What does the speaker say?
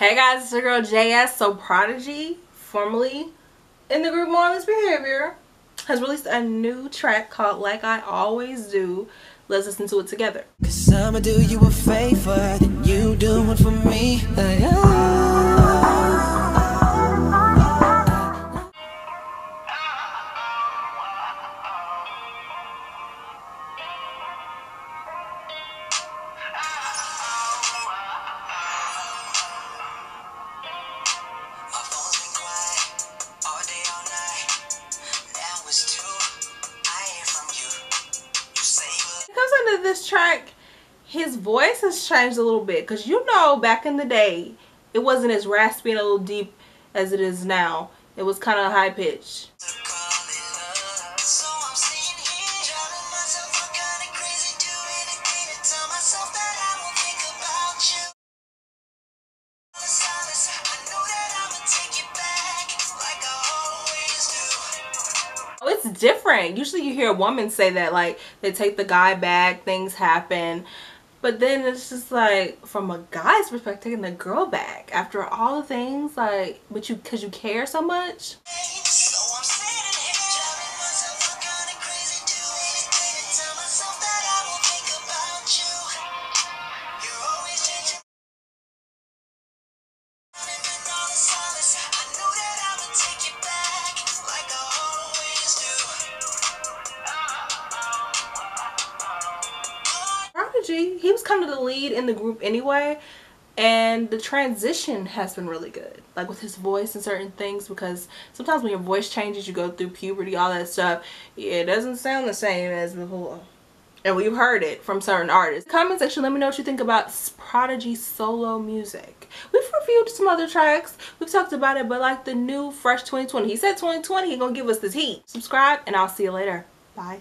Hey guys, it's your girl JS. So Prodigy, formerly in the group Mindless Behavior, has released a new track called Like I Always Do. Let's listen to it together. Cause I'ma do you a favor, you do one for me. Like, oh. Into this track, his voice has changed a little bit. Because you know, back in the day, it wasn't as raspy and a little deep as it is now. It was kind of high pitched. Oh, it's different. Usually you hear a woman say that, like, they take the guy back, things happen. But then it's just like, from a guy's perspective, taking the girl back after all the things, like, but you, because you care so much. He was kind of the lead in the group anyway. And the transition has been really good. Like with his voice and certain things because sometimes when your voice changes, you go through puberty, all that stuff. It doesn't sound the same as before. And we've heard it from certain artists. Comment section, let me know what you think about Prodigy solo music. We've reviewed some other tracks. We've talked about it, but like the new Fresh 2020. He said 2020, he gonna give us this heat. Subscribe and I'll see you later. Bye.